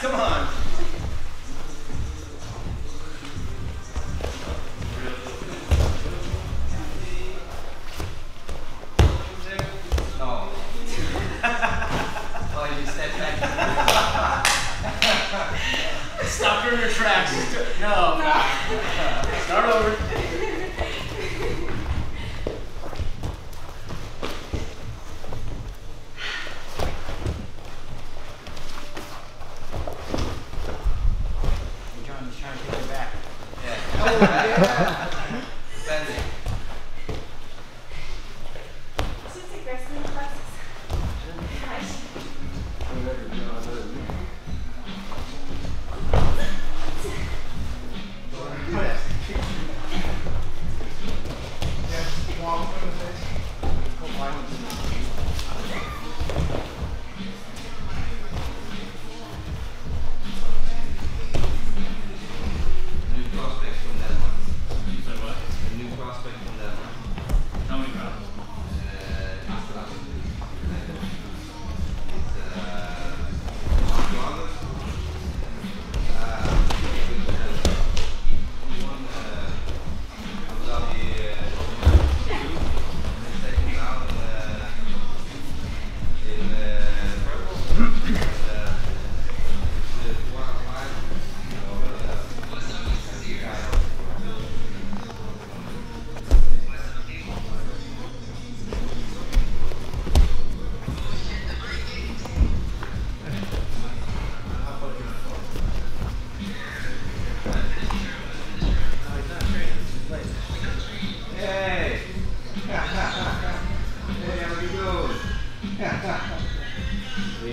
fast. Come on. No. oh, you stepped back. Stop her in her tracks. No. Start over. John was trying to take it back. Yeah.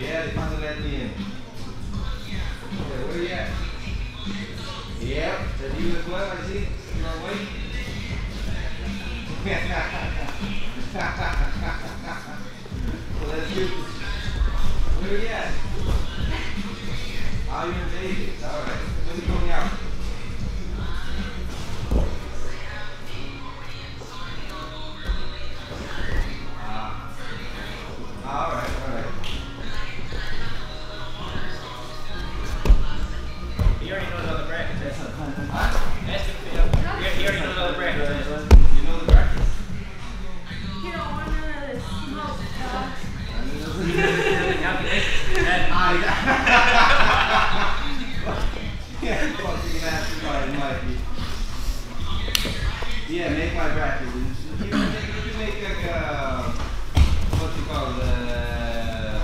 Yeah, they finally let me in. Yeah, where you at? Yep, that you as well, I see. You on way? well, that's you. Where you at? Oh, you're in Vegas. All right. When you coming out? Yeah, fucking might be. Yeah, make my bracket. You can make, you make like uh, what's it? Uh,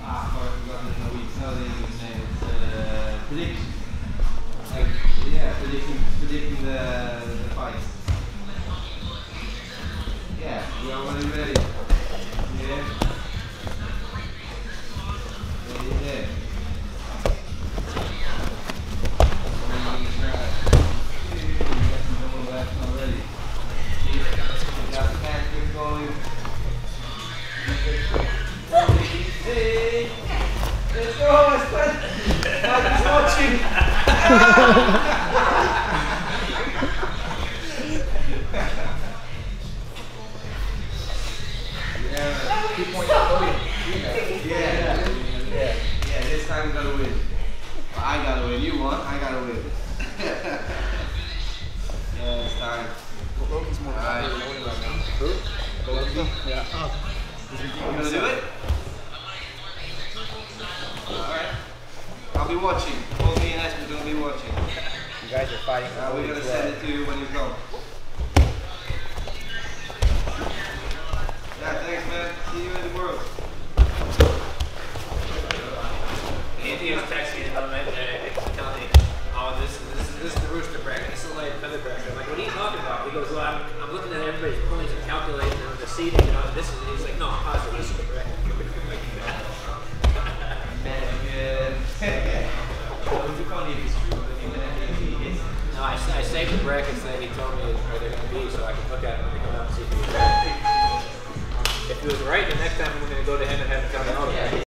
ah, I forgot the name. It's uh, prediction. Like, yeah, predicting, predicting the the fight. Yeah, we are already ready. Yeah, yeah, yeah, yeah. This time we gotta win. I gotta win. You won. I gotta win. yeah, it's time. Alright. Yeah. You gonna do it? Alright. I'll be watching. Both me and Esme are gonna be watching. You guys are fighting for Uh, we're gonna send it to you when you come. See you in the world. Anthony was texting me and telling me, oh, this, this, this is the rooster bracket, this is light feather bracket. I'm like, what are you talking about? He goes, well, I'm, I'm looking at everybody's points and calculating them, the seeding, you know, this is, he's like, no, I'm positive this is the bracket. No, I, I saved the brackets that he told me where they're gonna be so I can look at them when they come out and see if. If he was right, the next time I'm gonna go to him and have him tell me, oh,